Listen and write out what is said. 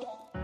Bye.